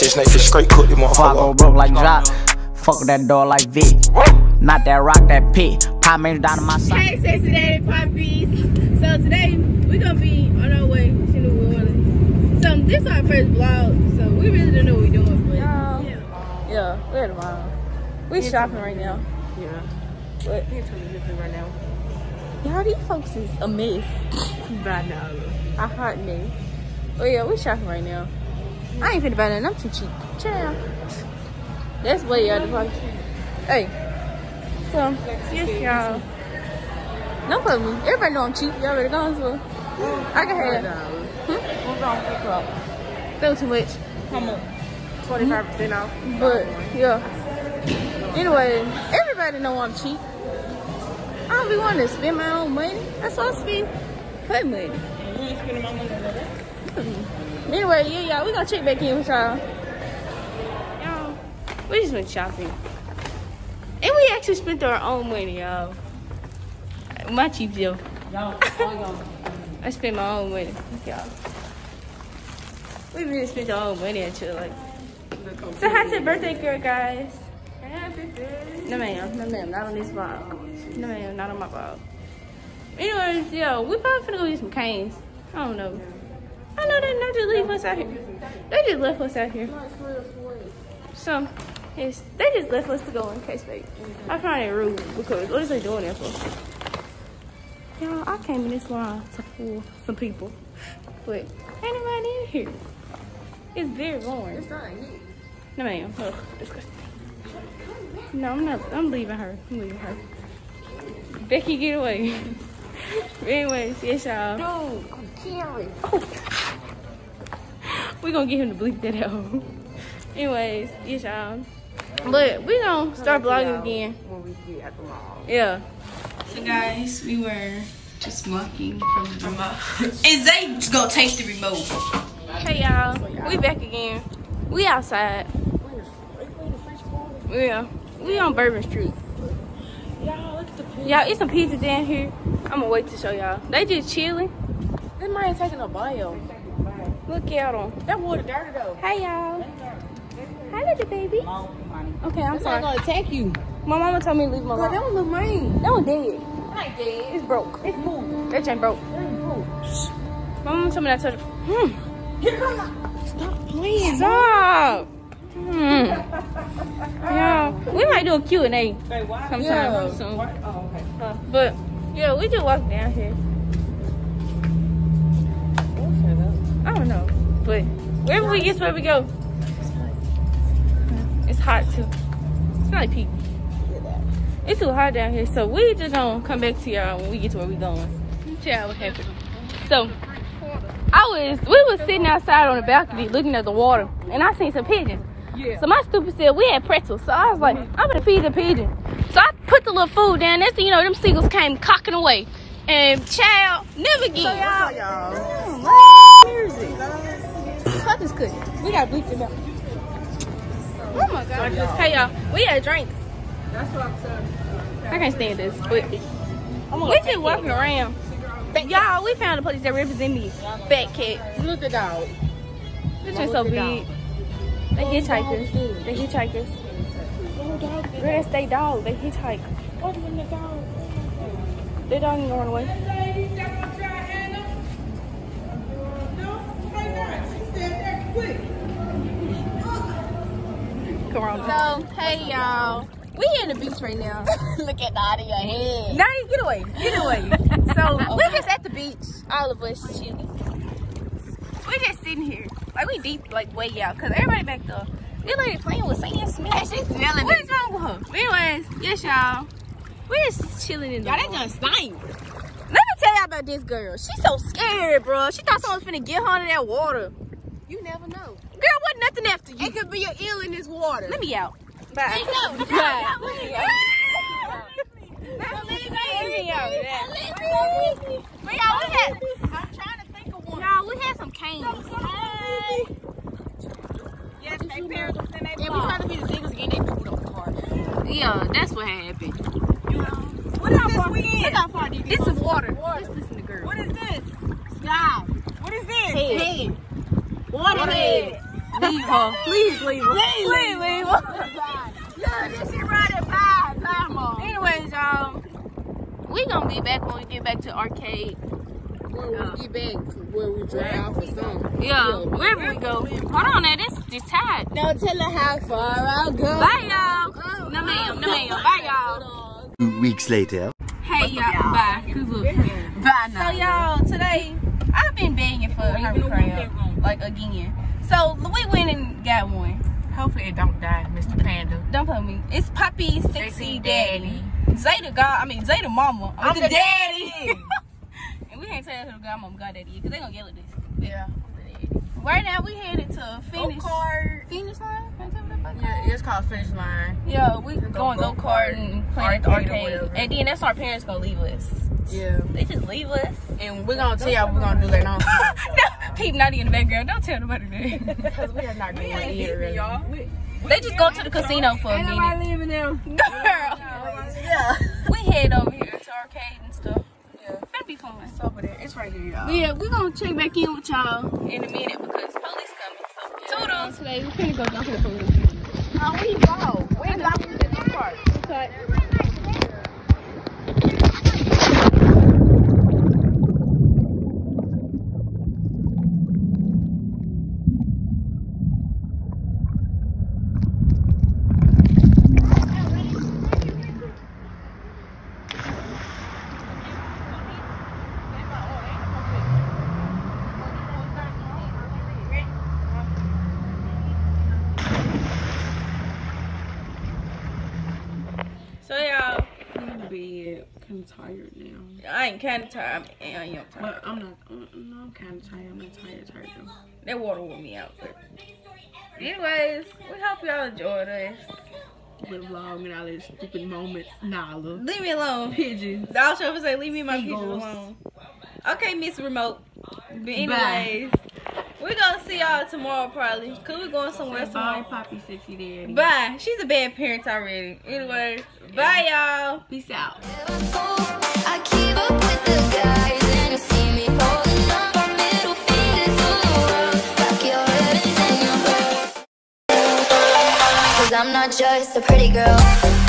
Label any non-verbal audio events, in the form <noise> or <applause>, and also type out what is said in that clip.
Six niggas straight cook the Before I go motherfucker. broke like Jock. Fuck that door like Vic. Not that rock, that pit. Pop man down to my side. Hey, Sexy Daddy Puppies. So today we gonna be on our way to New Orleans. So this is our first vlog, so we really don't know what we're doing, but Yeah. yeah. Yeah, we're at the mall. We shopping right now. Yeah. But You tell me this right now. y'all, these folks is a mess. Bye now. A hot mess. Oh yeah, we shopping right now. I ain't finna buy nothing. I'm too cheap. Chill. That's way out of pocket. Hey. So, yes, y'all. Don't play with me. Everybody know I'm cheap. Y'all already gone, so I can have it. Hmm? That was too much. How much? 25% off. But yeah. Anyway, everybody know I'm cheap. I don't be wanting to spend my own money. That's why I spend play money. You ain't spending my money on that? Anyway, yeah, y'all, we gonna check back in with y'all. Y'all, we just went shopping. And we actually spent our own money, y'all. My cheap deal. <laughs> I spent my own money, y'all. We really spent our own money actually, like. So happy birthday girl, guys. Happy birthday. No ma'am, no ma'am, not on this vlog. No ma'am, not on my vlog. Anyways, yo, we probably finna go get some Cane's. I don't know. I know they not just leave us out here. They just left us out here. So, it's, they just left us to go in case they. I find it rude because what is they doing there for? Y'all, I came in this line to fool some people, but ain't nobody in here. It's very boring. It's not No, ma'am. Ugh, disgusting. No, I'm not. I'm leaving her. I'm leaving her. Becky, get away. <laughs> Anyways, yes, y'all. Dude, Carrie. <laughs> we gonna get him to bleep that out. <laughs> Anyways, yes, y'all. But we gonna start vlogging again. When we get at the mall. Yeah. So guys, we were just walking from the remote. <laughs> and Zay gonna take the remote. Hey y'all, we back again. We outside. Yeah, we on Bourbon Street. Y'all, look at the. Y'all, it's some pizza down here. I'ma wait to show y'all. They just chilling. This man taking a bio. Look out on. That water dirty though. Hey y'all. Hi little baby. Okay, I'm That's not sorry. gonna attack you. My mama told me to leave my Girl, that one look mean. That one dead. That ain't dead. It's broke. It's cool. That chain broke. That ain't cool. My mama told me not to. Hmm. Stop playing. Stop. Hmm. <laughs> Yeah, might do a Q&A sometime Yeah. soon. Oh, okay. Uh, but yeah, we just walk down here. I don't know, but wherever we get, where we go. It's hot too. It's not like peak. It's too hot down here, so we just gonna come back to y'all when we get to where we going. What happened. So I was, we was sitting outside on the balcony looking at the water, and I seen some pigeons. Yeah. So my stupid said we had pretzels. So I was like, mm-hmm. I'm gonna feed the pigeon. So I put the little food down. Next thing you know, them seagulls came cocking away. And child, never again. y'all. y'all. Mm, Fuck is good. We got bleeped it out. Oh my god. Hey y'all, we had drinks. That's what I'm saying. I can't stand this, but we just walking around. Y'all, we found a place that represent me. Fat cat. Look at dog. This is so big. They hitchhikers. They hitchhikers. Girl, that's they dog. They hitchhike. What in the dog? They dog going away. Come on. So, hey y'all. We in the beach right now. <laughs> Look at the out of your head. Now you get away. Get away. <laughs> So oh, we're just at the beach. All of us chilling. We're just sitting here. Like we deep like way out. Cause everybody back there. This lady playing with Sam Smith. She's smelling What is wrong with her? Anyways, yes y'all. We're just chilling in the Y'all, that just stink. Let me tell y'all about this girl. She's so scared, bro. She thought someone was finna get her into that water. You never know. Girl, wasn't nothing after you. It could be an eel in this water. Let me out. Bye. No, no, Bye. no, let me out. Let me out. But y'all, we had, I'm trying to think of one. y'all, we had some Cane's. Yes, they parents was in their Yeah, we trying to be the singles again. They it on the car. Yeah, that's what happened. What is this we in? Look how far you This is water. Just listen to girl. What is this? Stop. What is this? Head. Water head. leave her. Please leave her. Please leave her. <laughs> Yeah, this shit at five. Time on. Anyways, y'all, we gonna be back when we get back to arcade. When we get back where we drive off or something. Yeah, wherever we go. Hold on, now this this tied. No, tell her how far I'll go. Bye, y'all. No, ma'am. No, ma'am. <laughs> Bye, y'all. Two weeks later. Hey, y'all. Bye. Cause look. Bye So y'all, today I've been begging for a hermit crab, like again. So we went and got one. Hopefully it don't die, Mr. Panda. Don't play with me. It's Poppy Sexy Sexy Daddy. Zeta God, I mean Zeta Mama. I'm the the daddy. and <laughs> we can't tell who the godmama God daddy because they gonna yell at this. Yeah. Right now we headed to finish Go-kart. finish line. Ain't that what the fuck Yeah, it's called Finish Line. Yeah, we going go go-kart, and playing at the arcade arcade. And then that's our parents gonna leave us. Yeah. They just leave us. And we're gonna tell y'all what we're gonna do later on. no, Pete Naughty in the background. Don't tell nobody that. <laughs> Because we are not doing it here, really. they just go to the casino for a minute. leaving them. Girl, Yeah. we head over here to arcade and stuff. Yeah. Finna be fun. It's over there. It's right here, y'all. Yeah, we're gonna check back in with y'all in a minute because police coming. So toodles. Today we finna go jump in the police. How we go? Where's the in the park? Okay. So y'all, I'm in bed. I'm tired now. I ain't kinda tired. I am tired. But I'm not. uh, No, I'm kind of tired. I'm not tired, tired though. That water wore me out. But anyways, we hope y'all enjoyed us. Little vlog and all these stupid moments. Nala. Leave me alone. Pigeons. The all show say leave me my Seagulls. alone. Okay, Miss Remote. But anyways, we're gonna see y'all tomorrow probably. Cause we're going somewhere Bye, tomorrow. Poppy Sexy Daddy. Bye. She's a bad parent already. Anyway, bye y'all. Peace out. I keep up with the guys and you see me holding up our middle fingers to the world. Back your head and your head. Cause I'm not just a pretty girl.